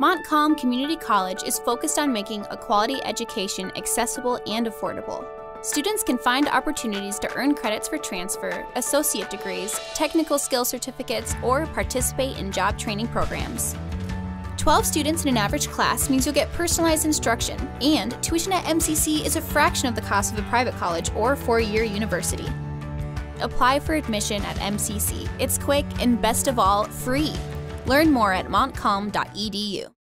Montcalm Community College is focused on making a quality education accessible and affordable. Students can find opportunities to earn credits for transfer, associate degrees, technical skill certificates, or participate in job training programs. 12 students in an average class means you'll get personalized instruction, and tuition at MCC is a fraction of the cost of a private college or four year university. Apply for admission at MCC. It's quick and, best of all, free. Learn more at montcalm.edu.